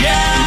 Yeah.